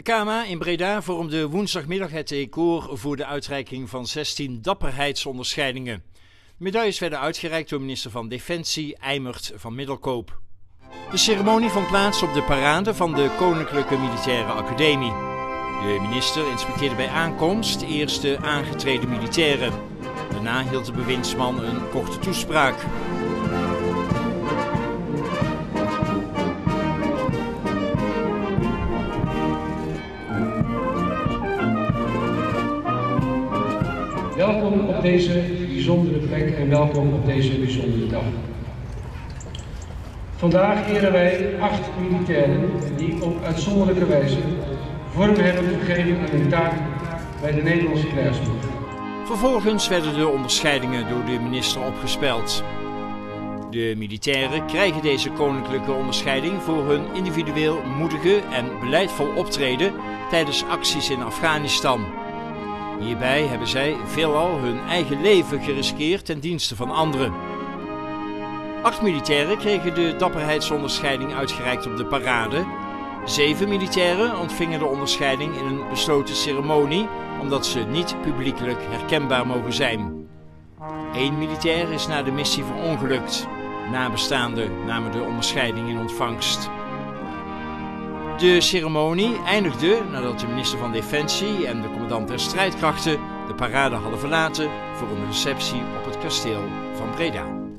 De KMA in Breda vormde woensdagmiddag het decor voor de uitreiking van 16 dapperheidsonderscheidingen. De medailles werden uitgereikt door minister van Defensie Eimert van Middelkoop. De ceremonie vond plaats op de parade van de Koninklijke Militaire Academie. De minister inspecteerde bij aankomst eerst de aangetreden militairen. Daarna hield de bewindsman een korte toespraak. Welkom op deze bijzondere plek en welkom op deze bijzondere dag. Vandaag eren wij acht militairen die op uitzonderlijke wijze vorm hebben gegeven aan hun taak bij de Nederlandse krijgsmacht. Vervolgens werden de onderscheidingen door de minister opgespeld. De militairen krijgen deze koninklijke onderscheiding voor hun individueel moedige en beleidvol optreden tijdens acties in Afghanistan. Hierbij hebben zij veelal hun eigen leven geriskeerd ten dienste van anderen. Acht militairen kregen de dapperheidsonderscheiding uitgereikt op de parade. Zeven militairen ontvingen de onderscheiding in een besloten ceremonie, omdat ze niet publiekelijk herkenbaar mogen zijn. Eén militair is na de missie verongelukt. Nabestaanden namen de onderscheiding in ontvangst. De ceremonie eindigde nadat de minister van Defensie en de commandant der strijdkrachten de parade hadden verlaten voor een receptie op het kasteel van Breda.